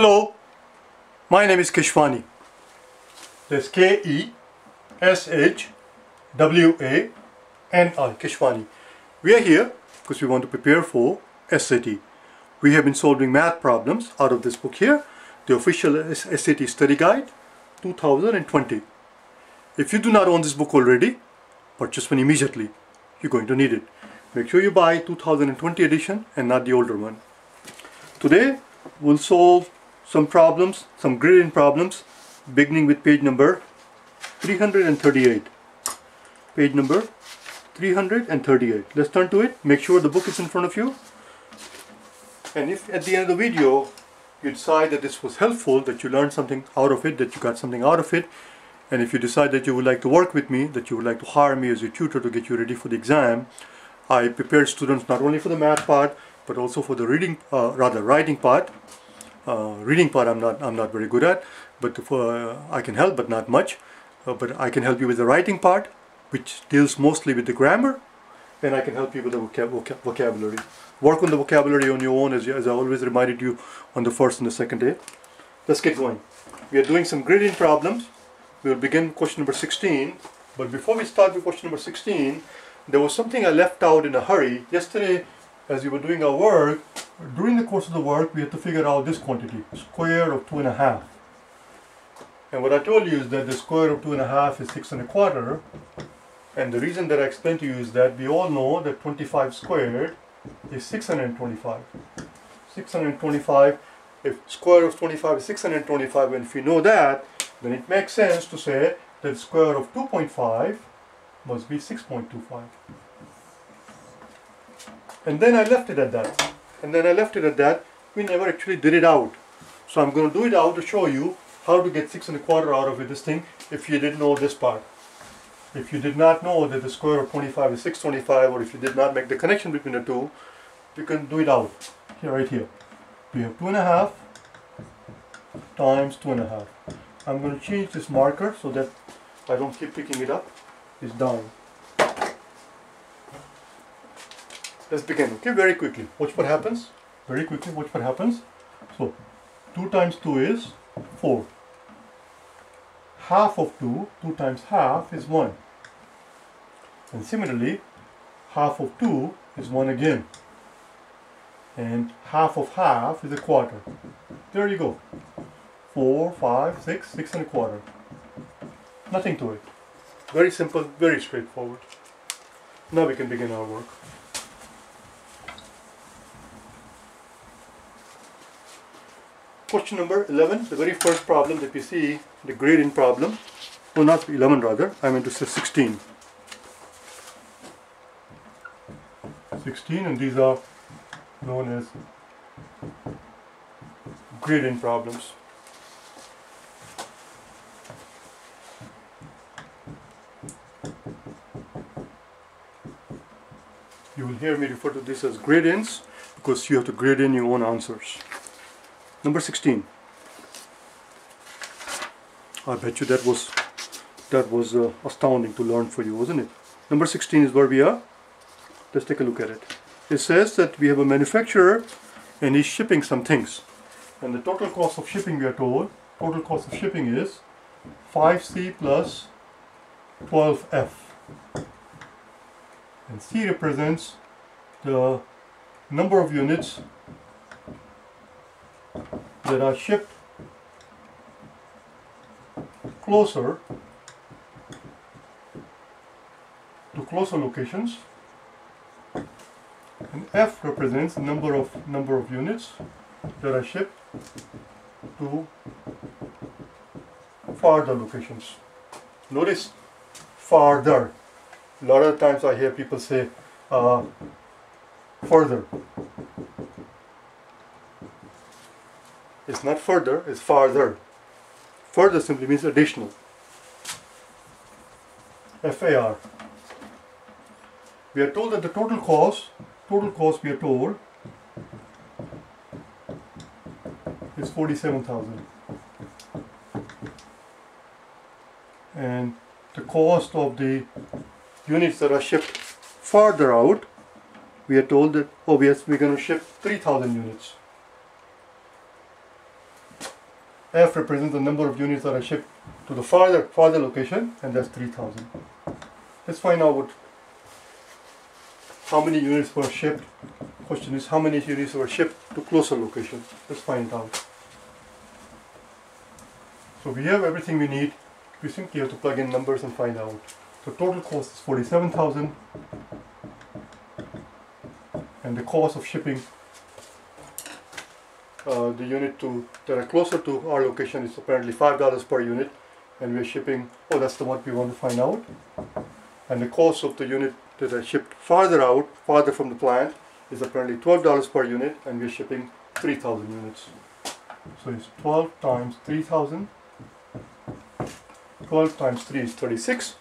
Hello, my name is Keshwani. That's K-E-S-H-W-A-N-I, Keshwani. We are here because we want to prepare for SAT. We have been solving math problems out of this book here, the official SAT study guide 2020. If you do not own this book already, purchase one immediately. You're going to need it. Make sure you buy 2020 edition and not the older one. Today we'll solve some problems, some gradient problems, beginning with page number 338. Page number 338. Let's turn to it. Make sure the book is in front of you. And if at the end of the video you decide that this was helpful, that you learned something out of it, that you got something out of it, and if you decide that you would like to work with me, that you would like to hire me as a tutor to get you ready for the exam, I prepare students not only for the math part, but also for the reading, uh, rather writing part. Uh, reading part I'm not, I'm not very good at, but for, uh, I can help, but not much. Uh, but I can help you with the writing part, which deals mostly with the grammar, and I can help you with the vocab vocab vocabulary. Work on the vocabulary on your own, as, as I always reminded you on the first and the second day. Let's get going. We are doing some gradient problems we will begin question number 16. But before we start with question number 16, there was something I left out in a hurry. Yesterday, as we were doing our work, during the course of the work, we had to figure out this quantity, square of two and a half. And what I told you is that the square of two and a half is six and a quarter. And the reason that I explained to you is that we all know that 25 squared is 625. 625, if square of 25 is 625, and if we know that, then it makes sense to say that square of 2.5 must be 6.25. And then I left it at that. And then I left it at that. We never actually did it out. So I'm going to do it out to show you how to get 6 and a quarter out of it, this thing, if you didn't know this part. If you did not know that the square of 25 is 625, or if you did not make the connection between the two, you can do it out, here, right here. We have 2.5 times 2.5. I'm going to change this marker so that I don't keep picking it up. It's down. Let's begin. Okay, very quickly. Watch what happens. Very quickly, watch what happens. So, 2 times 2 is 4. Half of 2, 2 times half is 1. And similarly, half of 2 is 1 again. And half of half is a quarter. There you go four, five, six, six and a quarter. Nothing to it. Very simple, very straightforward. Now we can begin our work. Question number 11, the very first problem that we see, the gradient problem. No, not 11 rather, I meant to say 16. 16 and these are known as gradient problems. you will hear me refer to this as gradients because you have to grade in your own answers. Number 16. I bet you that was that was uh, astounding to learn for you, wasn't it? Number 16 is where we are. Let's take a look at it. It says that we have a manufacturer and he's shipping some things. And the total cost of shipping, we are told, total cost of shipping is 5C plus 12F and C represents the number of units that are shipped closer to closer locations and F represents the number of number of units that are shipped to farther locations. Notice farther a lot of times I hear people say uh, further. It's not further, it's farther. Further simply means additional. FAR. We are told that the total cost, total cost we are told is 47,000. And the cost of the units that are shipped farther out, we are told that, oh we're going to ship 3,000 units. F represents the number of units that are shipped to the farther farther location, and that's 3000. Let's find out what, how many units were shipped. Question is how many units were shipped to closer location Let's find out. So we have everything we need. We simply have to plug in numbers and find out. So total cost is 47,000 and the cost of shipping uh, the unit to that are closer to our location is apparently five dollars per unit and we're shipping oh that's the one we want to find out. And the cost of the unit that are shipped farther out farther from the plant is apparently twelve dollars per unit and we're shipping 3000 units. So it's 12 times 3000 12 times 3 is 36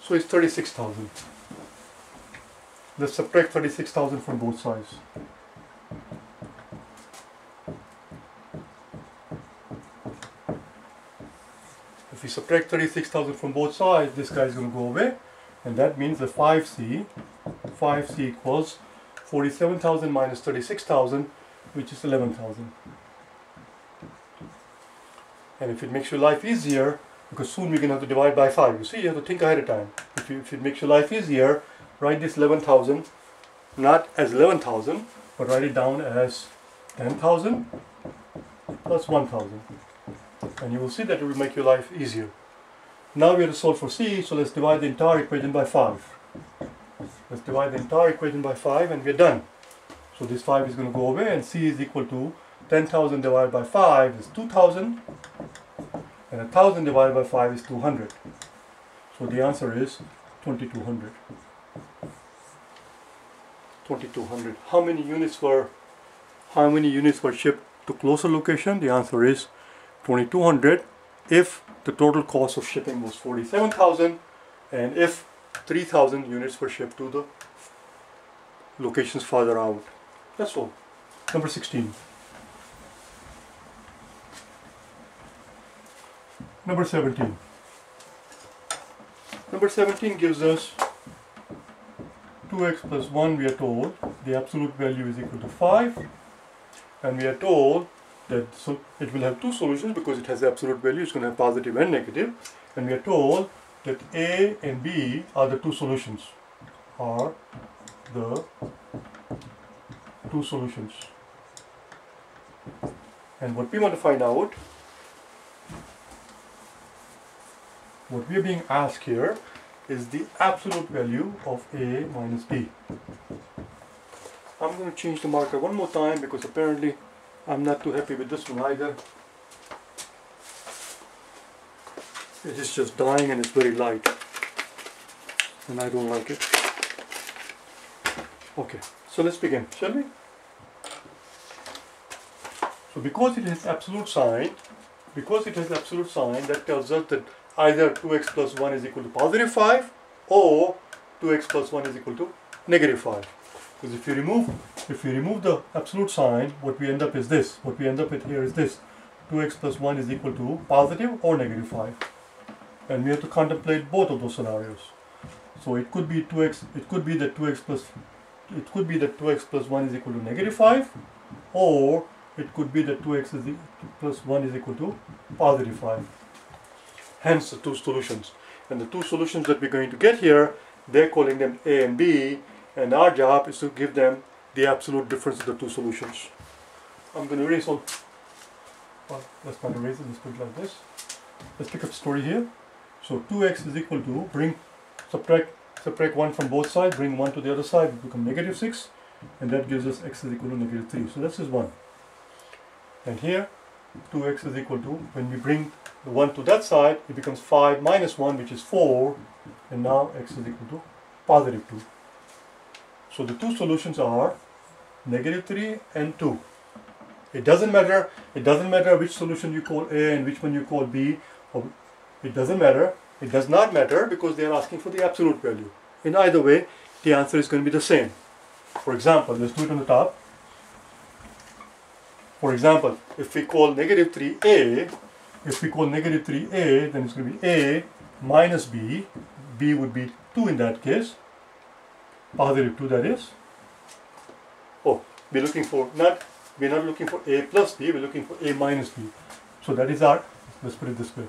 so it's 36,000 let's subtract 36,000 from both sides if we subtract 36,000 from both sides, this guy is going to go away. And that means the 5C, 5C equals 47,000 minus 36,000, which is 11,000. And if it makes your life easier, because soon we're going to have to divide by 5. You see, you have to think ahead of time. If, you, if it makes your life easier, write this 11,000, not as 11,000, but write it down as 10,000 plus 1,000 and you will see that it will make your life easier. Now we have to solve for c, so let's divide the entire equation by 5. Let's divide the entire equation by 5 and we're done. So this 5 is going to go away and c is equal to 10,000 divided by 5 is 2,000 and 1,000 divided by 5 is 200. So the answer is 2200. 2200. How many units were how many units were shipped to closer location? The answer is 2200 if the total cost of shipping was 47,000 and if 3,000 units were shipped to the locations farther out. That's all. Number 16. Number 17. Number 17 gives us 2x plus 1 we are told the absolute value is equal to 5 and we are told that so it will have two solutions because it has absolute value, it's going to have positive and negative. And we are told that A and B are the two solutions, are the two solutions. And what we want to find out, what we are being asked here is the absolute value of A minus B. I'm going to change the marker one more time because apparently I'm not too happy with this one either. It is just dying and it's very light. And I don't like it. Okay, so let's begin, shall we? So because it has absolute sign, because it has absolute sign, that tells us that either 2x plus 1 is equal to positive 5 or 2x plus 1 is equal to negative 5. Because if you remove if we remove the absolute sign, what we end up is this. What we end up with here is this. 2x plus 1 is equal to positive or negative 5. And we have to contemplate both of those scenarios. So it could be 2x, it could be that 2x plus, it could be that 2x plus 1 is equal to negative 5, or it could be that 2x is plus 1 is equal to positive 5. Hence the two solutions. And the two solutions that we're going to get here, they're calling them A and B, and our job is to give them the absolute difference of the two solutions. I'm going to erase all, well, let's not erase it, let's put it like this. Let's pick up story here. So 2x is equal to, bring, subtract, subtract 1 from both sides, bring 1 to the other side, it become negative 6, and that gives us x is equal to negative 3. So this is 1. And here, 2x is equal to, when we bring the 1 to that side, it becomes 5 minus 1, which is 4, and now x is equal to positive 2. So the two solutions are negative 3 and 2. It doesn't matter, it doesn't matter which solution you call A and which one you call B. It doesn't matter. It does not matter because they are asking for the absolute value. In either way, the answer is going to be the same. For example, let's do it on the top. For example, if we call negative 3a, if we call negative 3a, then it's going to be a minus b. b would be 2 in that case positive 2 that is. Oh, we're looking for not we're not looking for a plus b, we're looking for a minus b. So that is our, let's put it this way.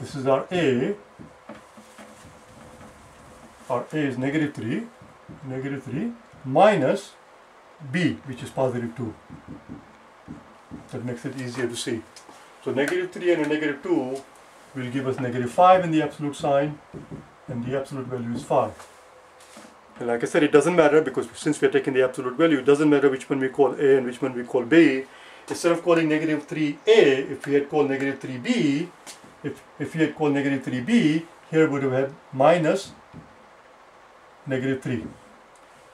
This is our A. Our A is negative 3, negative 3 minus B, which is positive 2. That makes it easier to see. So negative 3 and a negative 2 will give us negative 5 in the absolute sign, and the absolute value is 5. And like I said, it doesn't matter because since we are taking the absolute value, it doesn't matter which one we call A and which one we call B. Instead of calling negative 3A, if we had called negative 3B, if, if we had called negative 3B, here we would have had minus negative 3.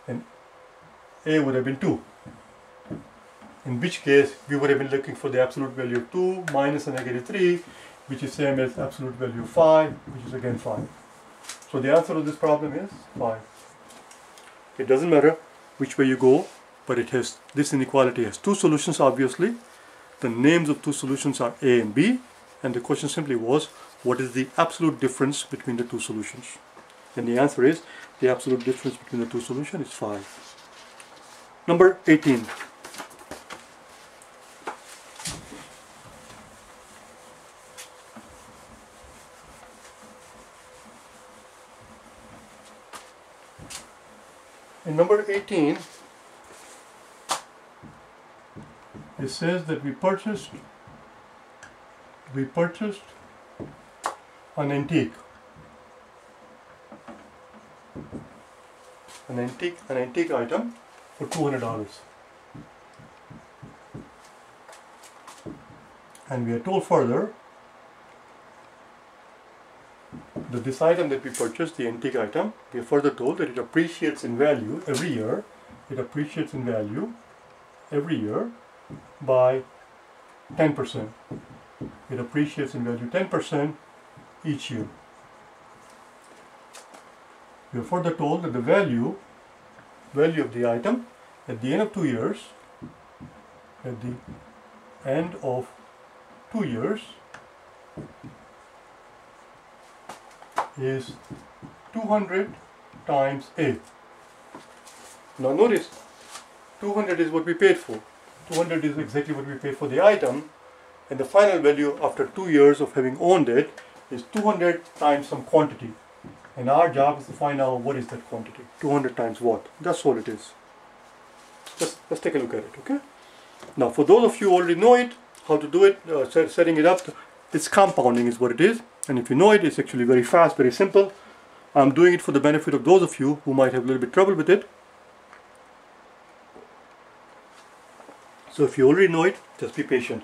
And A would have been 2. In which case, we would have been looking for the absolute value of 2 minus a negative 3, which is same as absolute value of 5, which is again 5. So the answer to this problem is 5. It doesn't matter which way you go, but it has this inequality has two solutions obviously. The names of two solutions are A and B, and the question simply was, what is the absolute difference between the two solutions? And the answer is, the absolute difference between the two solutions is 5. Number 18. In number 18, it says that we purchased we purchased an antique. An antique an antique item? For two hundred dollars. And we are told further that this item that we purchased, the antique item, we are further told that it appreciates in value every year. It appreciates in value every year by 10%. It appreciates in value 10% each year. We are further told that the value value of the item at the end of two years at the end of two years is 200 times A. Now notice 200 is what we paid for. 200 is exactly what we paid for the item and the final value after two years of having owned it is 200 times some quantity. And our job is to find out what is that quantity. 200 times what. That's all it is. Just let's take a look at it okay? Now for those of you who already know it how to do it uh, set, setting it up it's compounding is what it is and if you know it it's actually very fast very simple I'm doing it for the benefit of those of you who might have a little bit trouble with it So if you already know it, just be patient.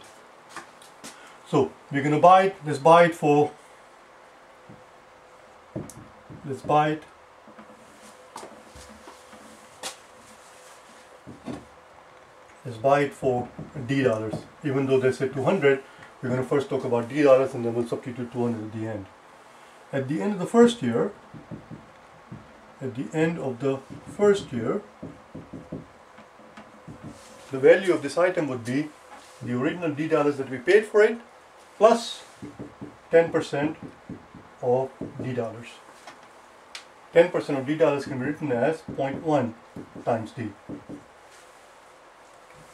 So we're to buy it, let's buy it for, let's buy it let's buy it for D dollars. Even though they say 200, we're going to first talk about D dollars and then we'll substitute 200 at the end. At the end of the first year, at the end of the first year, the value of this item would be the original D dollars that we paid for it plus 10% of D dollars. 10% of D dollars can be written as 0.1 times D.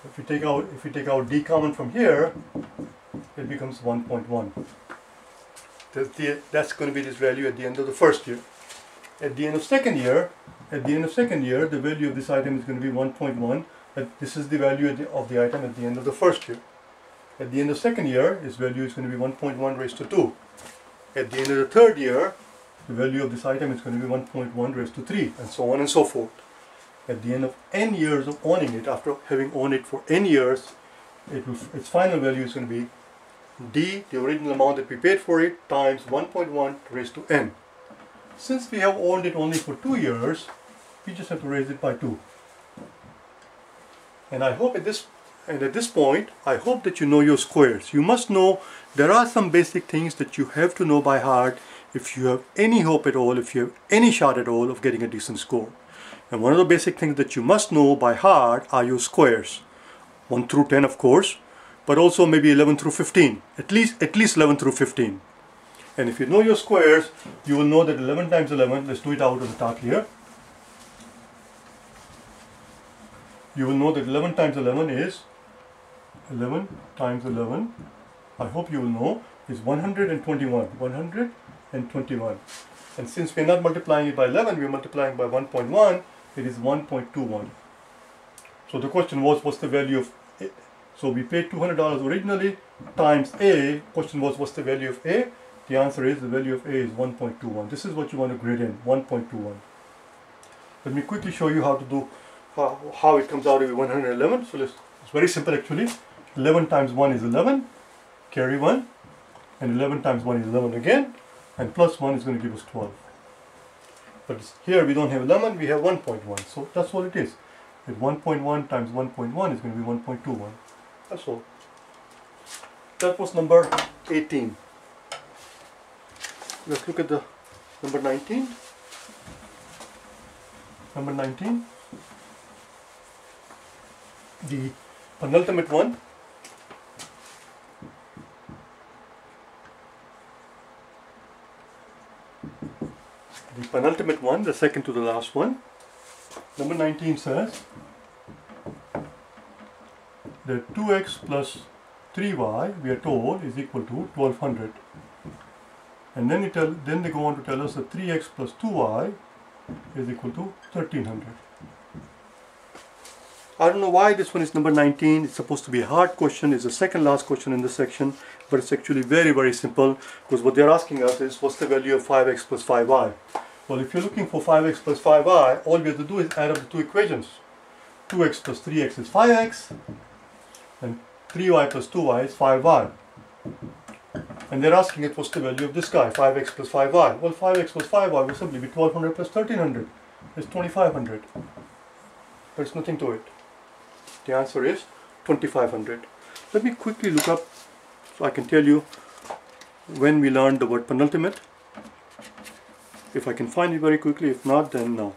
If we take out if we take out D common from here, it becomes 1.1. That's, that's going to be this value at the end of the first year. At the end of second year, at the end of second year, the value of this item is going to be 1.1 this is the value of the, of the item at the end of the first year. At the end of second year, its value is going to be 1.1 raised to 2. At the end of the third year, the value of this item is going to be 1.1 raised to 3, and so on and so forth. At the end of n years of owning it, after having owned it for n years, it will, its final value is going to be d, the original amount that we paid for it, times 1.1 raised to n. Since we have owned it only for 2 years, we just have to raise it by 2. And I hope at this and at this point, I hope that you know your squares. You must know there are some basic things that you have to know by heart if you have any hope at all, if you have any shot at all of getting a decent score. And one of the basic things that you must know by heart are your squares. 1 through 10 of course, but also maybe 11 through 15. At least, at least 11 through 15. And if you know your squares, you will know that 11 times 11, let's do it out on the top here. you will know that 11 times 11 is 11 times 11 I hope you will know, is 121. 121. And since we're not multiplying it by 11, we're multiplying by 1.1, it is 1.21. So the question was, what's the value of? So we paid $200 originally times A. Question was, what's the value of A? The answer is the value of A is 1.21. This is what you want to grade in, 1.21. Let me quickly show you how to do, how, how it comes out to be 111. So let's, it's very simple actually. 11 times 1 is 11, carry 1, and 11 times 1 is 11 again, and plus 1 is going to give us 12. But here we don't have 11, we have 1.1, so that's all it is. With 1.1 times 1.1 is going to be 1.21. That's all. That was number 18. Let's look at the number 19. Number 19. The penultimate one the penultimate one, the second to the last one. Number 19 says that 2x plus 3y, we are told, is equal to 1200. And then, tell, then they go on to tell us that 3x plus 2y is equal to 1300. I don't know why this one is number 19. It's supposed to be a hard question. It's the second last question in this section, but it's actually very, very simple because what they're asking us is what's the value of 5x plus 5y? Well, if you're looking for 5x plus 5y, all we have to do is add up the two equations. 2x plus 3x is 5x, and 3y plus 2y is 5y. And they're asking it what's the value of this guy, 5x plus 5y. Well, 5x plus 5y will simply be 1200 plus 1300. It's 2500. There's nothing to it. The answer is 2500. Let me quickly look up so I can tell you when we learned the word penultimate. If I can find it very quickly, if not, then not.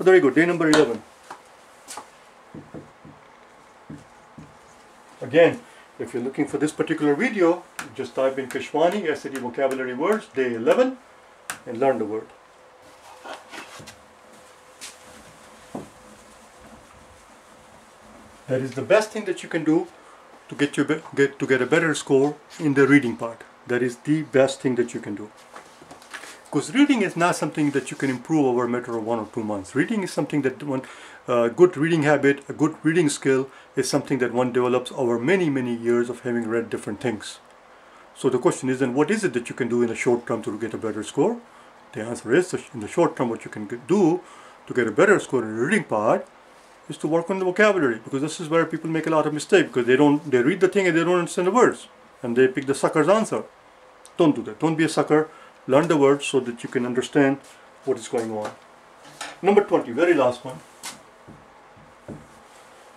Oh, there you go, day number 11. Again, if you're looking for this particular video, just type in Keshwani, SAT vocabulary words, day 11, and learn the word. That is the best thing that you can do to get, you get, to get a better score in the reading part. That is the best thing that you can do. Because reading is not something that you can improve over a matter of one or two months. Reading is something that one, uh, good reading habit, a good reading skill is something that one develops over many, many years of having read different things. So the question is then what is it that you can do in the short term to get a better score? The answer is in the short term what you can do to get a better score in the reading part is to work on the vocabulary because this is where people make a lot of mistake because they don't they read the thing and they don't understand the words and they pick the sucker's answer. Don't do that. Don't be a sucker learn the words so that you can understand what is going on. Number 20, very last one.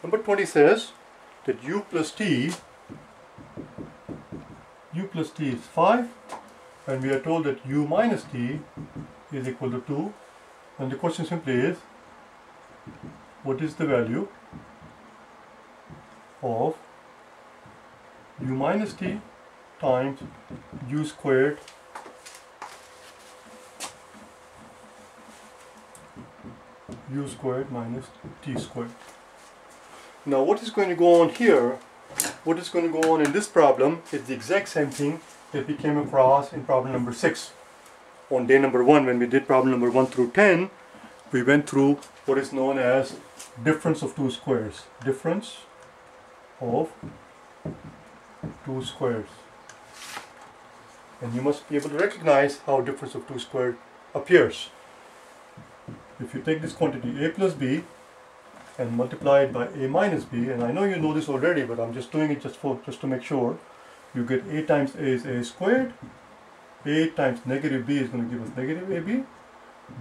Number 20 says that u plus t, u plus t is 5 and we are told that u minus t is equal to 2 and the question simply is what is the value of u minus t times u squared u squared minus t squared. Now what is going to go on here, what is going to go on in this problem is the exact same thing that we came across in problem number 6. On day number 1 when we did problem number 1 through 10, we went through what is known as difference of two squares. Difference of two squares. And you must be able to recognize how difference of two squared appears if you take this quantity a plus b and multiply it by a minus b and I know you know this already but I'm just doing it just for just to make sure you get a times a is a squared a times negative b is going to give us negative ab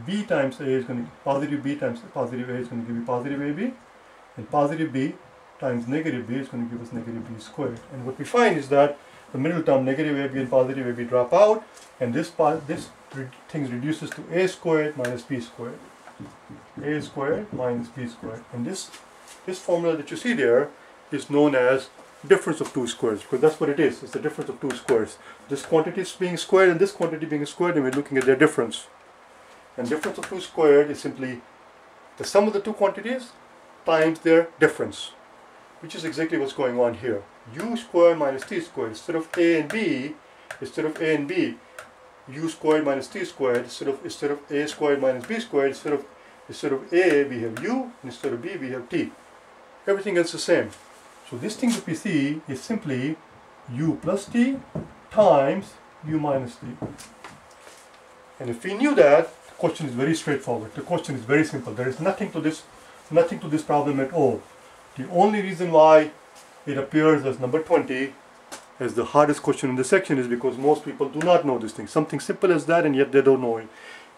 b times a is going to positive b times positive a is going to give you positive ab and positive b times negative b is going to give us negative b squared. And what we find is that the middle term negative ab and positive ab drop out and this part this thing reduces to a squared minus b squared a squared minus b squared. And this, this formula that you see there is known as difference of two squares because that's what it is. It's the difference of two squares. This quantity is being squared and this quantity being squared and we're looking at their difference. And difference of two squared is simply the sum of the two quantities times their difference which is exactly what's going on here. u squared minus t squared. Instead of a and b, instead of a and b, u squared minus t squared. Instead of instead of a squared minus b squared, instead of instead of a we have u, instead of b we have t. Everything else the same. So this thing that we see is simply u plus t times u minus t. And if we knew that, the question is very straightforward. The question is very simple. There is nothing to this, nothing to this problem at all. The only reason why it appears as number 20 as the hardest question in the section is because most people do not know this thing. Something simple as that and yet they don't know it.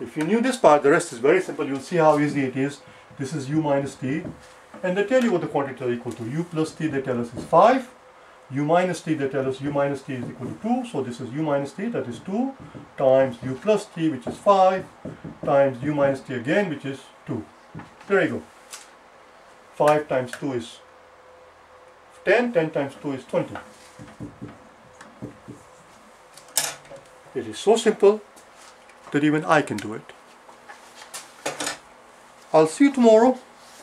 If you knew this part, the rest is very simple. You'll see how easy it is. This is u minus t. And they tell you what the quantities are equal to. u plus t they tell us is 5 u minus t they tell us u minus t is equal to 2 so this is u minus t that is 2 times u plus t which is 5 times u minus t again which is 2 there you go 5 times 2 is 10 10 times 2 is 20 it is so simple that even I can do it I'll see you tomorrow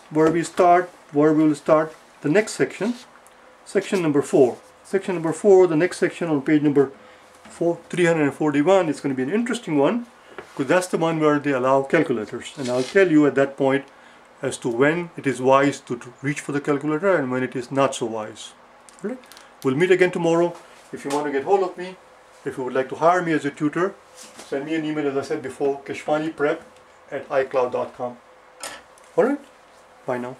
where we start where we will start the next section section number 4. Section number 4, the next section on page number four, 341 is going to be an interesting one because that's the one where they allow calculators and I'll tell you at that point as to when it is wise to reach for the calculator and when it is not so wise. Right? We'll meet again tomorrow. If you want to get hold of me, if you would like to hire me as a tutor, send me an email as I said before, keshwaniprep at icloud.com. Alright, bye now.